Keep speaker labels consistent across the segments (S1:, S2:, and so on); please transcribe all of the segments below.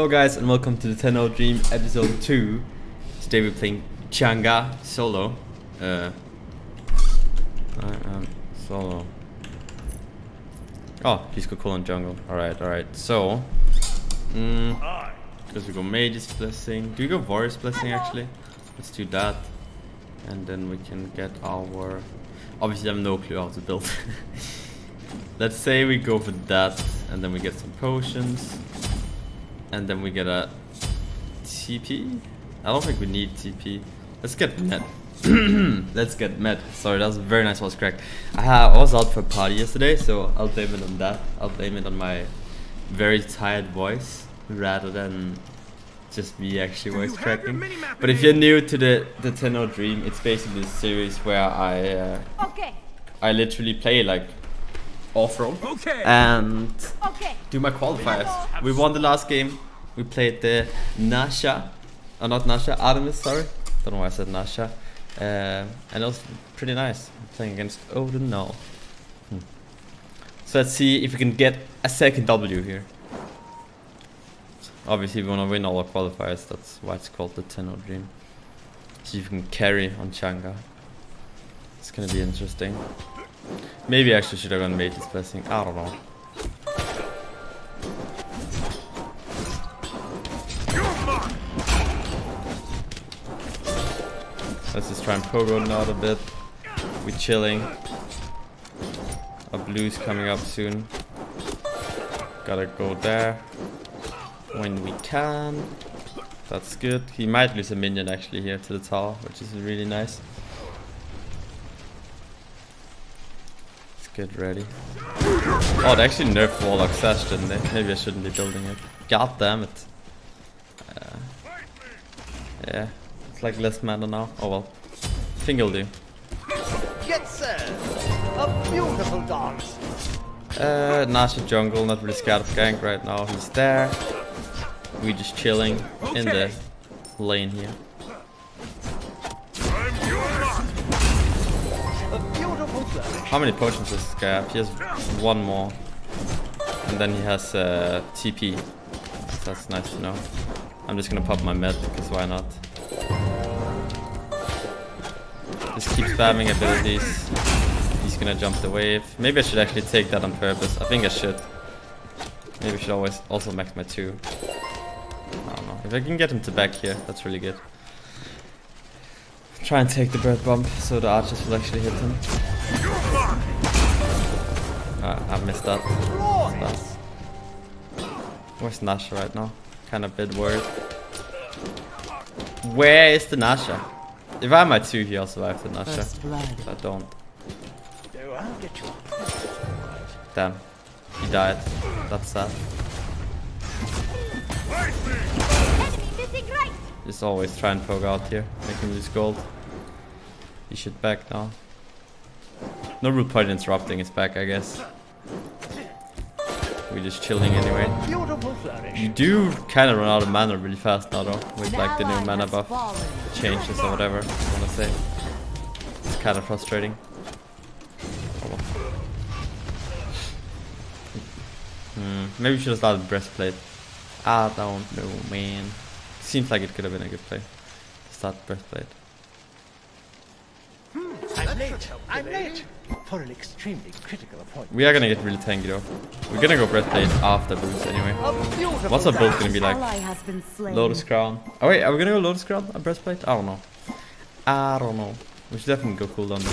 S1: Hello guys and welcome to the 10-0 Dream episode 2. Today we're playing Chang'e solo. Uh, I am solo. Oh, he's got cool on jungle. Alright, alright. So, mm, because we go Mage's Blessing. Do we go Warrior's Blessing actually? Let's do that. And then we can get our... Obviously I have no clue how to build. Let's say we go for that and then we get some potions. And then we get a TP. I don't think we need TP. Let's get med. Let's get med. Sorry, that was a very nice voice crack. I, I was out for a party yesterday, so I'll blame it on that. I'll blame it on my very tired voice rather than just me actually voice cracking. But if you're new to the the 10-0 Dream, it's basically a series where I uh,
S2: Okay.
S1: I literally play like off-road
S3: Okay.
S1: and
S2: Okay.
S1: do my qualifiers. We won the last game. We played the Nasha, uh, not Nasha, Artemis, sorry. Don't know why I said Nasha. Uh, and it was pretty nice playing against Odin now. Hmm. So let's see if we can get a second W here. Obviously, we want to win all our qualifiers. That's why it's called the 10-0 Dream. See if we can carry on Chang'e. It's gonna be interesting. Maybe I actually should have gone Mage's Blessing. I don't know. Let's just try and pogo out a bit. We're chilling. Our blue's coming up soon. Gotta go there when we can. That's good. He might lose a minion actually here to the tower, which is really nice. Get ready. Oh, they actually nerfed Warlock Sash, didn't they? Maybe I shouldn't be building it. God damn it. Uh, yeah, it's like less mana now. Oh well. think it'll do.
S4: Get served. A beautiful dance.
S1: Uh, Nasha jungle, not really scared of gank right now. He's there. We just chilling in the lane here. How many potions does this guy have? He has one more. And then he has uh, TP. That's nice to know. I'm just gonna pop my med, because why not? Just keep spamming abilities. He's gonna jump the wave. Maybe I should actually take that on purpose. I think I should. Maybe I should always also max my 2. I don't know. If I can get him to back here, that's really good. Try and take the bird bump so the archers will actually hit him. Uh, I missed that. That's- Where's Nasha right now? Kind of bit worried. Where is the Nasha? If I'm at two, he also survive the Nasha.
S5: First blood.
S1: If I don't.
S4: Get you.
S1: Damn. He died. That's sad.
S2: Enemy missing right.
S1: Just always try and poke out here. Make him lose gold. He should back now. No real point in interrupting his back, I guess. We're just chilling anyway. You do kind of run out of mana really fast now though, with like the new mana buff changes or whatever you wanna say. It's kind of frustrating. Oh. Hmm, maybe we should have started breastplate. I don't know, man. Seems like it could have been a good play. Start breastplate.
S4: I'm late. I'm late. For an extremely critical appointment.
S1: We are gonna get really tanky though. We're gonna go breastplate after boost anyway. What's our build gonna be like?
S2: Ally has been slain.
S1: Lotus Crown. Oh wait, are we gonna go Lotus Crown on breastplate? I don't know. I don't know. We should definitely go cooldown.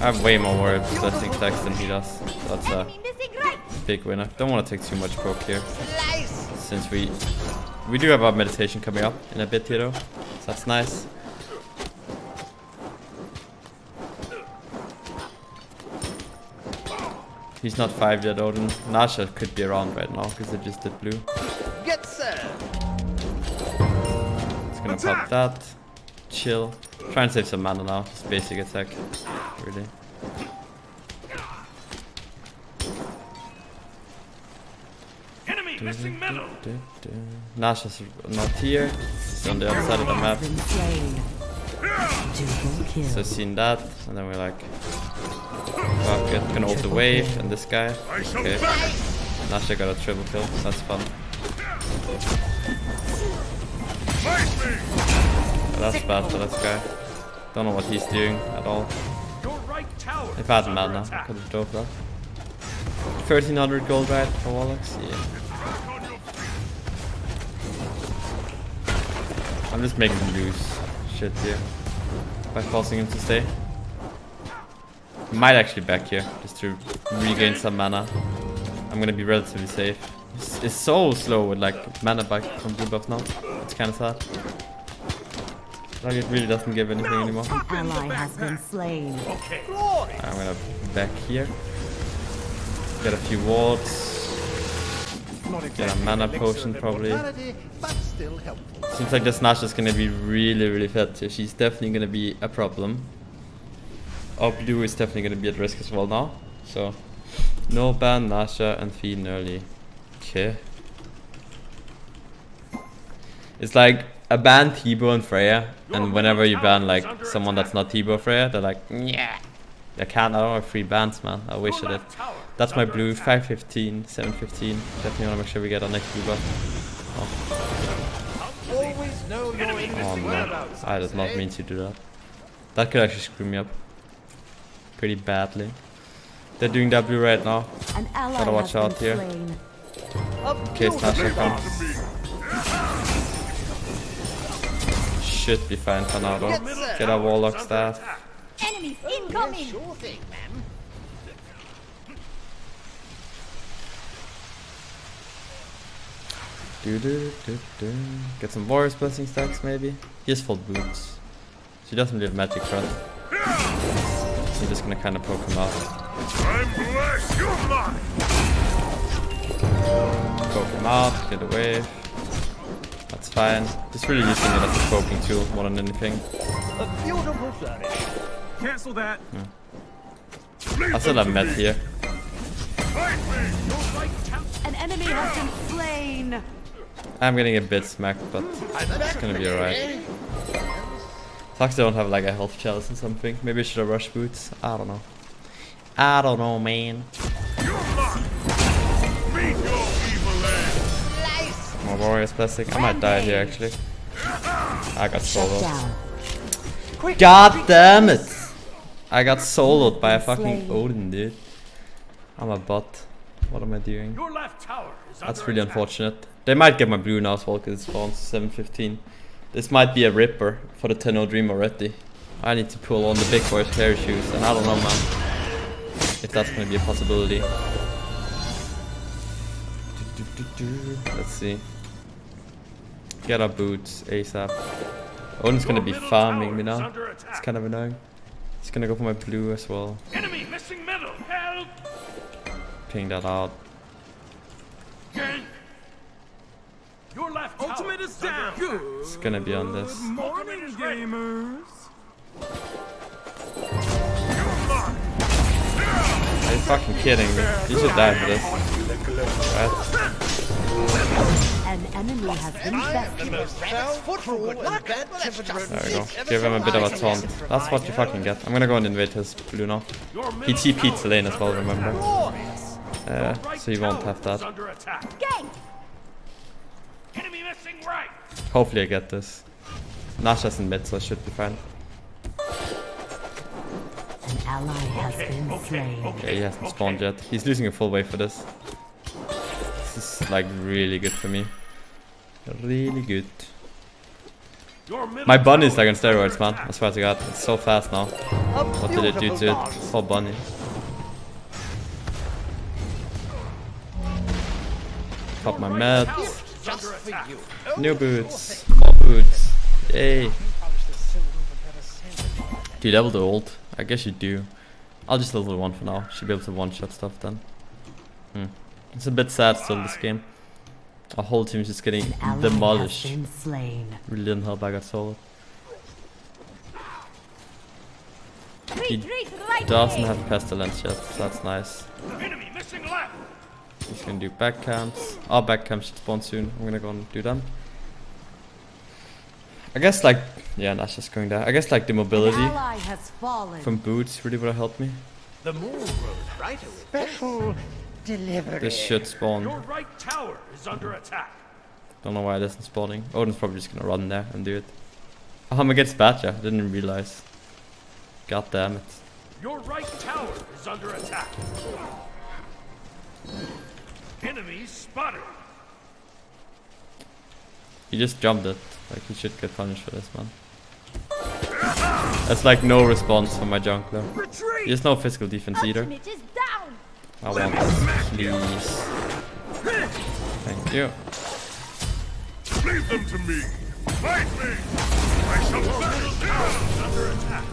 S1: I have way more warrior possessing stacks than he does. That's a
S2: Enemy missing right.
S1: big winner. Don't want to take too much poke here, since we we do have our meditation coming up in a bit here though. That's nice. He's not 5 yet, Odin. Nasha could be around right now, because they just did blue.
S4: Get served.
S1: It's gonna pop that. Chill. Try and save some mana now. Just basic attack. Really.
S3: Enemy missing metal.
S1: Nasha's not here. He's on the other side of the map.
S5: Been slain.
S1: So seen that, and then we're like, fuck it, gonna ult the wave and this guy.
S3: I shall
S1: Okay.
S3: back.
S1: Nasha got a triple kill. That's fun. But that's bad for this guy. Don't know what he's doing at all.
S3: Your right tower.
S1: If I had mana, I could have dove that. 1300 gold right for Warlocks? Yeah. I'm just making him lose shit here by forcing him to stay. Might actually back here just to regain some mana. I'm gonna be relatively safe. It's, it's so slow with like mana back from blue buff now. It's kind of sad. Like it really doesn't give anything anymore.
S5: An ally has been slain.
S3: Okay.
S1: I'm gonna back here. Get a few wards. Get a mana potion probably.
S4: Still helpful.
S1: Seems like this Nash is gonna be really, really fed. So she's definitely gonna be a problem. Our blue is definitely gonna be at risk as well now. So, no ban Nasha and feed early. Okay. It's like a ban Tibo and Freya, and whenever you ban like someone that's not Tibo or Freya, they're like, yeah. I can't. I don't have free bans, man. I wish I did. That's my blue. 515, 715. Definitely wanna make sure we get our next blue
S4: your
S1: oh. Enemy's
S4: no.
S1: I did not mean to do that. That could actually screw me up. Pretty badly. They're doing W right now.
S5: An ally
S1: Gotta watch out here.
S5: slain.
S4: A
S1: In case Nasha comes. Should be fine for now though. Get our Warlock staff.
S2: Enemies
S4: Yeah,
S2: incoming.
S4: sure thing, ma'am.
S1: Do -do -do -do. Get some Warriors Blessing stacks maybe. He has full boots. She doesn't really have magic threat. So I'm just gonna kinda poke him out.
S3: I'm blessed. You're mine.
S1: Poke him out, get away. That's fine. Just really using it as a poking tool more than anything.
S4: A beautiful flourish.
S3: Cancel that.
S1: I still have Met here.
S3: Fight me. Your.
S5: An enemy has been slain.
S1: I'm getting a bit smacked, but it's gonna be alright. Sucks they don't have like a health chalice or something. Maybe I should have rush boots. I don't know. I don't know, man.
S3: Oh, You're mine. Meet your.
S1: More warriors blessing. I might die here actually. I got soloed.
S5: down.
S1: God damn it! I got soloed by a fucking Odin, dude. I'm a bot. What am I doing?
S3: Your left tower is
S1: That's really unfortunate. They might get my blue now as well because it spawns 715. This might be a ripper for the Tenno oh Dream already. I need to pull on the big boy's hair shoes, and I don't know man if that's gonna be a possibility. Let's see. Get our boots ASAP. Odin's gonna be farming me now. It's kind of annoying. He's gonna go for my blue as well.
S3: Enemy missing. Help.
S1: Ping that out.
S3: Gang. Your left Ultimate is down. Good
S1: It's gonna be on this.
S3: morning, gamers. You're
S1: you fucking kidding me? You should die for this. Right?
S5: An enemy has been bested.
S4: Rabbit's foot for good luck. That's just
S1: There we go. Give him a bit of a taunt. That's what you fucking get. I'm gonna go and invade his blue now.
S3: Your
S1: He
S3: middle
S1: TP'd
S3: tower
S1: Selene as well, remember?
S4: glorious.
S1: Uh, so you won't have
S3: is
S1: that.
S3: Under attack.
S2: Gang.
S3: Enemy missing right.
S1: Hopefully I get this. Nasha's in mid, so I should be fine.
S5: An ally has been
S3: okay,
S5: slain.
S3: okay.
S1: Yeah, he hasn't spawned yet. He's losing a full wave for this. This is like really good for me. Really good. My bunny is like on steroids, man. I
S3: attack.
S1: swear to god. It's so fast now. What did it do to it?
S4: dance.
S1: Poor bunny. Pop my
S3: Right
S1: meds.
S3: Tower is
S4: Just for you.
S1: New boots. More boots. Yay. Do you level the ult? I guess you do. I'll just level the one for now. Should be able to one-shot stuff then. Hmm. It's a bit sad still this game. Our whole team is just getting
S5: An ally
S1: demolished.
S5: has been slain.
S1: Really didn't help I got solo. He Doesn't
S2: away.
S1: have pestilence yet, so that's nice.
S3: Enemy missing left.
S1: He's gonna do back camps. Our back camps should spawn soon. I'm gonna go and do them. I guess like yeah, that's just going there. I guess like the mobility
S5: ally has fallen.
S1: from boots really would have helped me.
S4: The moon rose right away. Special delivery.
S1: This should spawn.
S3: Your right tower is under attack.
S1: Don't know why it isn't spawning. Odin's probably just gonna run there and do it. Oh, I'm against Batja. Didn't even realize. God damn it.
S3: Your right tower is under attack. Enemies spotted.
S1: He just jumped it. Like he should get punished for this, man. That's like no response from my jungler.
S3: Retreat!
S1: There's no physical defense either.
S2: Ultimate down.
S1: I want this, please. Thank you.
S3: Leave them to me. Fight me. I shall battle down under attack.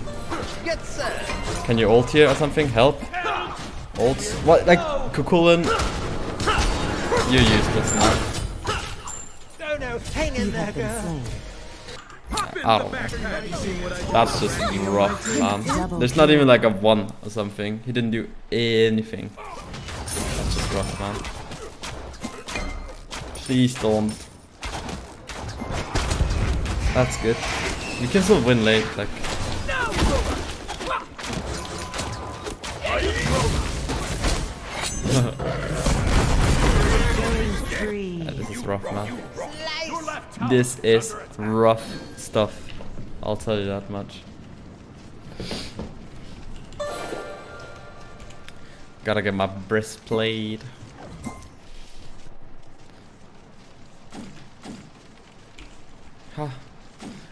S4: Get set.
S1: Can you ult here or something? Help? Ult? What? Like Kukulkan? You're useless now.
S4: No, no, hang in there, girl.
S5: slain.
S1: I don't know. That's just rough, man. There's not even like a one or something. He didn't do anything. That's just rough, man. Please don't. That's good. We can still win late, like. Man.
S3: Your left tower
S1: This is rough stuff. I'll tell you that much. Gotta get my breastplate. Huh.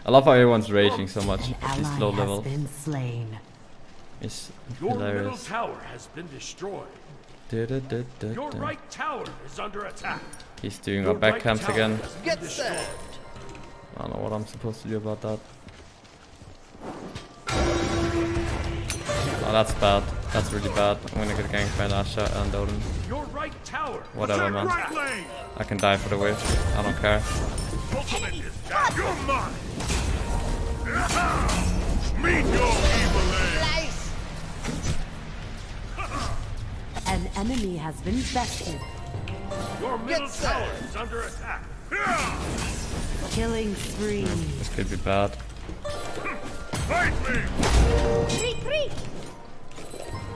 S1: I love how everyone's raging so much.
S5: An
S1: at These low level.
S5: been slain.
S1: It's
S3: Your middle
S1: hilarious.
S3: tower has been destroyed.
S1: Du- du- du- du-
S3: Your right tower is under attack.
S1: He's doing
S3: Your
S1: our back
S3: right
S1: camps again.
S4: Get
S1: I don't know what I'm supposed to do about that. Oh, that's bad. That's really bad. I'm gonna get ganked by Nasha and Odin.
S3: Your right tower.
S1: Whatever, man.
S3: Right lane.
S1: I can die for the wave. I don't care.
S3: Ultimate. You're mine. Meet your evil end.
S4: Nice.
S5: An enemy has been bested.
S3: Your middle
S4: set.
S3: tower is under attack.
S5: Killing spree.
S1: Mm, this could be bad.
S3: Fight me.
S2: Retreat.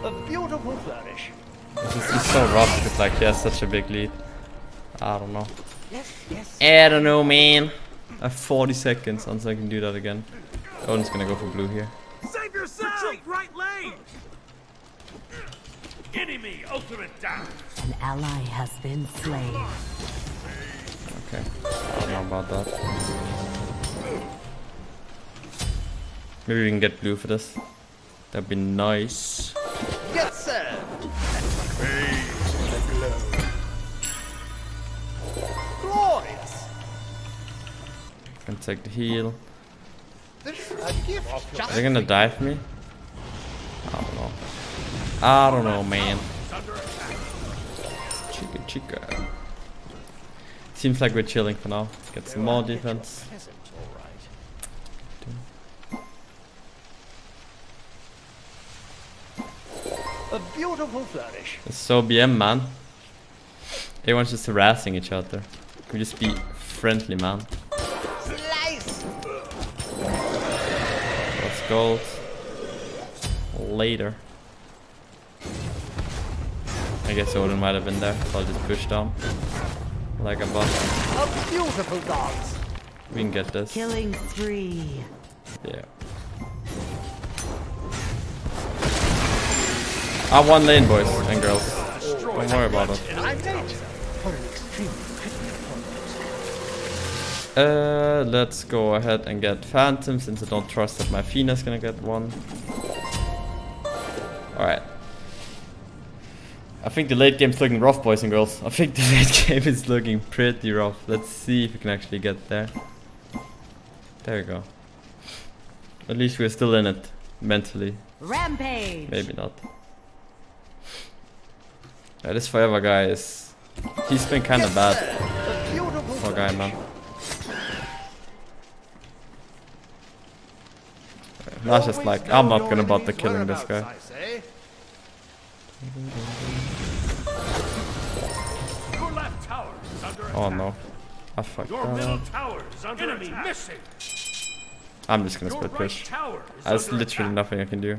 S4: A beautiful flourish.
S1: This is just so rough because like he has such a big lead. I don't know.
S4: Yes, yes.
S1: I don't know, man. I have 40 seconds until I can do that again. Odin's gonna go for blue here.
S3: Save yourself. Retreat right lane. Enemy ultimate down.
S5: An ally has been slain.
S1: Okay. I don't know about that. Maybe we can get blue for this. That'd be nice.
S4: Get set. Glorious.
S1: Can take the heal.
S4: This a gift
S1: Are
S4: just
S1: gonna die for me? I don't know. I don't know, man. Chica chica. Seems like we're chilling for now. Get some more defense.
S4: peasant, all right. A beautiful flourish.
S1: It's so BM, man. Everyone's just harassing each other. Can we just be friendly, man?
S4: Slice.
S1: Let's go. Later. I guess Odin might have been there, so I'll just push down. Like a boss.
S4: A beautiful dance.
S1: We can get this.
S5: Killing three.
S1: Yeah. I one lane, boys and girls. Don't worry about it.
S4: I made for an extremely.
S1: Uh, let's go ahead and get Phantom since I don't trust that my Fina's gonna get one. Alright. I think the late game's looking rough, boys and girls. I think the late game is looking pretty rough. Let's see if we can actually get there. There we go. At least we're still in it. Mentally.
S5: Rampage.
S1: Maybe not. Yeah, this forever guy is... He's been kinda bad. Poor guy, man. That's just like, I'm not gonna bother killing this guy. Oh no. I fucked
S3: Your middle
S1: up.
S3: tower is under Enemy attack. missing.
S1: I'm just gonna split
S3: right
S1: push.
S3: tower
S1: There's literally nothing I can do.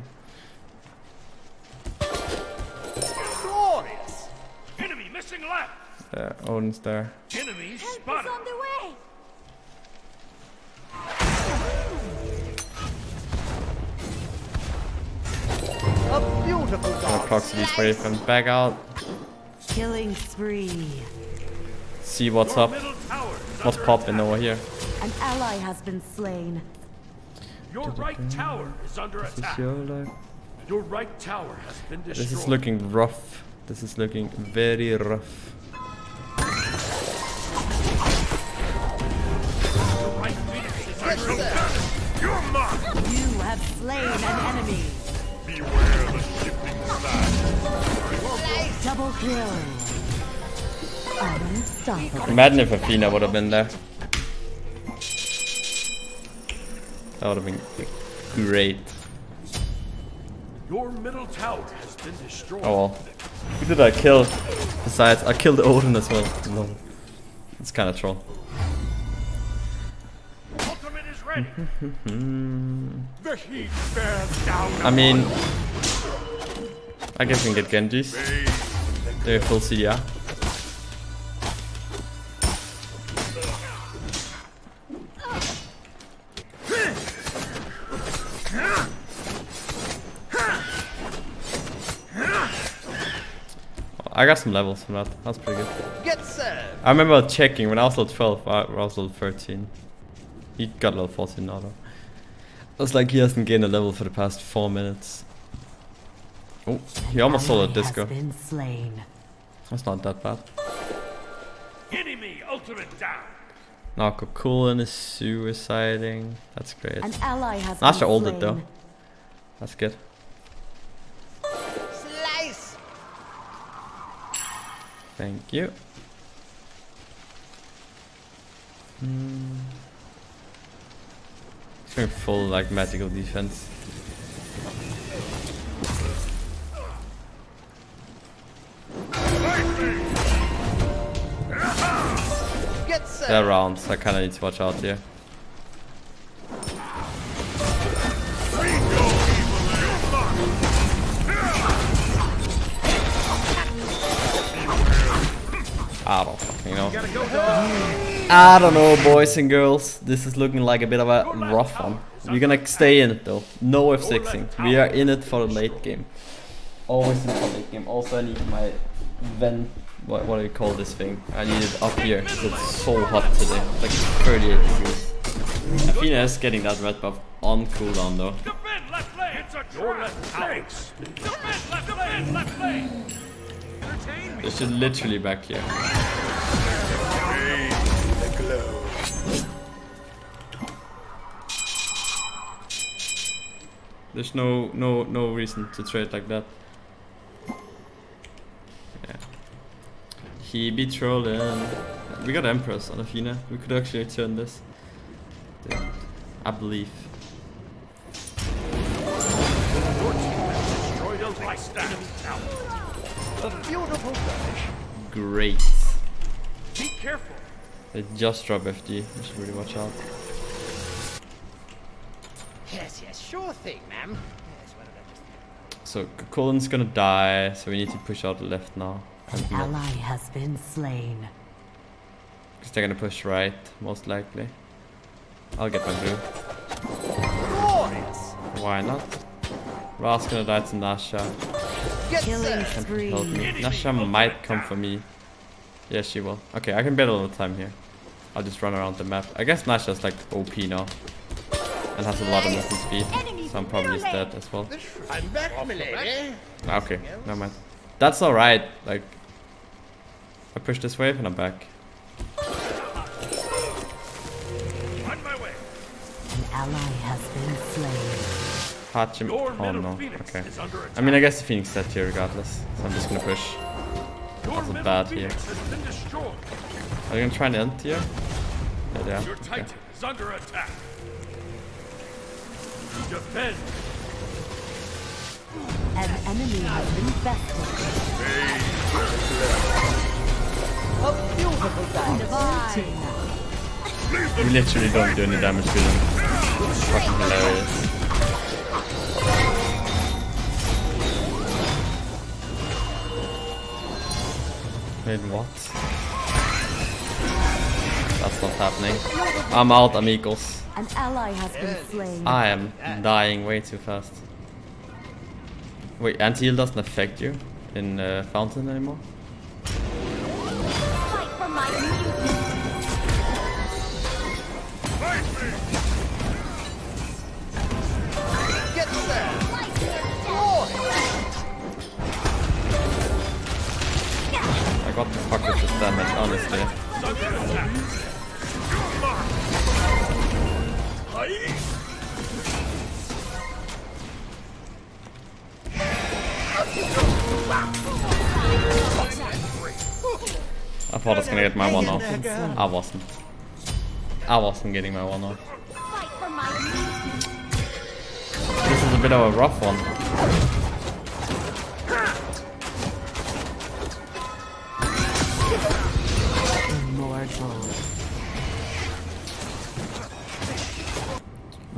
S4: Glorious.
S1: There, Odin's there.
S3: Enemies
S2: Help is
S3: spotted.
S2: on the way.
S4: A beautiful
S1: Gonna
S4: dog.
S1: proxy these wave and back out.
S5: Killing spree.
S1: See what's up.
S3: middle tower is
S1: What's popping over here?
S5: An ally has been slain.
S3: Your right tower is under
S1: This is
S3: attack.
S1: your life.
S3: Your right tower has been destroyed.
S1: This is looking rough. This is looking very rough.
S3: Your right phoenix is under attack. You're mine.
S5: You have slain an enemy.
S3: Beware the shifting sands.
S5: Double kill. Unstoppable.
S1: Imagine if Athena would have been there. That would have been great.
S3: Your middle tower has been destroyed.
S1: Oh well. Who did I kill? Besides, I killed Odin as well. Lol. It's kind of troll.
S3: Ultimate is ready. the heat bears down.
S1: I mean, I guess we can get Genjis. They're full CDR. I got some levels from that. That's pretty good.
S4: Get served.
S1: I remember checking when I was level 12, I I was level 13. He got level 14 now though. I was like, he hasn't gained a level for the past 4 minutes. Oh, he almost
S5: sold
S1: a Disco.
S5: Been slain.
S1: That's not that bad.
S3: Enemy ultimate down.
S1: Narco Coolin is suiciding. That's great.
S5: An ally has
S1: Nasha
S5: been
S1: ulted
S5: slain.
S1: though. That's good. Thank you. Hmm. He's going full like magical defense. They're around, so I kinda need to watch out here. I don't fucking know. I don't know, boys and girls. This is looking like a bit of a rough one. We're gonna stay in it though. No F6ing. We are in it for the late game. Always in for the late game. Also, I need my vent. What, what do you call this thing? I need it up here 'cause it's so hot today. Like 38 degrees. Athena is getting that red buff on cooldown though.
S3: Defend left lane. It's a Your left tower. Defend left lane. Left lane.
S1: They should literally back here. There's no no no reason to trade like that. Yeah. He be trolling. We got Empress on Athena. We could actually turn this. I believe.
S4: Beautiful finish.
S1: Great.
S3: Be careful.
S1: They just drop FD. Just really watch out.
S4: Yes, yes, sure thing, ma'am. Yes, well, just...
S1: So Colin's gonna die, so we need to push out left now.
S5: An ally has been slain.
S1: Because they're gonna push right, most likely. I'll get my blue.
S4: Glorious.
S1: Why not? Ra's gonna die to Nasha.
S4: Get
S5: Killing
S4: served.
S5: Spree.
S1: me. Nasha might come for me. Yeah, she will. Okay, I can bet a little time here. I'll just run around the map. I guess Nasha's like OP now. And has a lot of movement speed. So I'm probably just dead as well.
S4: I'm back, milady.
S1: Okay, never mind. That's alright. Like, I push this wave and I'm back.
S3: On my way.
S5: An ally has been slain.
S1: Hachim.
S3: Your
S1: Oh no. Okay.
S3: is under attack.
S1: I mean, I guess the Phoenix dead here regardless. So I'm just gonna push.
S3: Your
S1: also
S3: middle
S1: bad here.
S3: phoenix has been destroyed.
S1: Are you gonna try and end here? Yeah, they are.
S3: Your
S1: Okay.
S3: is under attack. Defend.
S5: An enemy has been bested.
S4: A beautiful
S1: We literally don't do any damage to them. It's fucking hilarious. Wait, what? That's not happening. I'm out, amigos.
S5: An ally has been slain.
S1: I am dying way too fast. Wait, anti-heal doesn't affect you in uh, Fountain anymore? Damage, honestly. I thought I was gonna get my one off. I wasn't. I wasn't getting my one off. This is a bit of a rough one.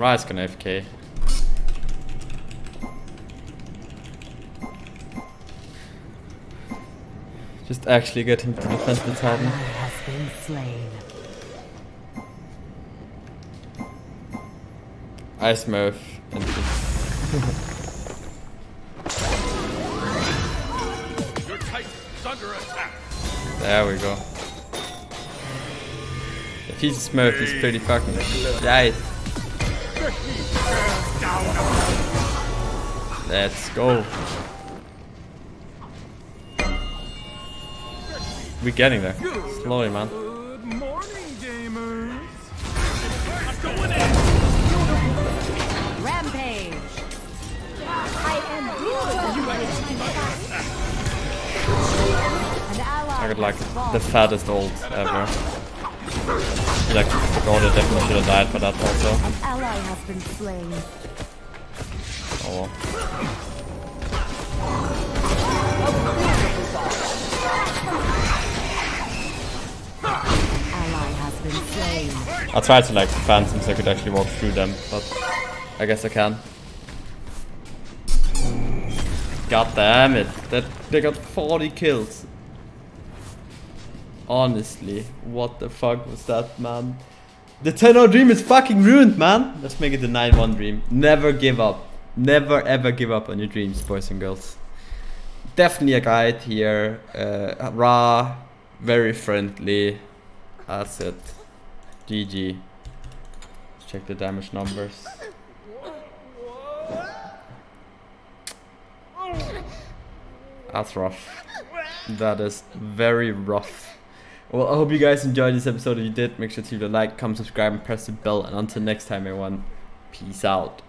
S1: Riot's gonna FK. Just actually get him to defend the Titan.
S5: Has been slain.
S1: I smurf and just
S3: Your Titan's under attack!
S1: There we go. If he's smurf, he's pretty fucking right. Let's go. We're getting there. Slowly, man.
S3: Good morning, gamers!
S5: Rampage.
S2: I am
S5: An ally
S1: I got like the fattest ult ever. Like, God, I definitely should have died for that also.
S5: An ally has been slain.
S1: Oh.
S5: Ally has been slain.
S1: I tried to like phantom so I could actually walk through them, but I guess I can. God damn it. That they got 40 kills. Honestly, what the fuck was that, man? The 10-0 dream is fucking ruined, man. Let's make it the 9-1 dream. Never give up. Never ever give up on your dreams, boys and girls. Definitely a guide here. Uh, Ra, very friendly. That's it. GG. Let's check the damage numbers. That's rough. That is very rough. Well, I hope you guys enjoyed this episode. If you did, make sure to leave a like, comment, subscribe, and press the bell. And until next time, everyone, peace out.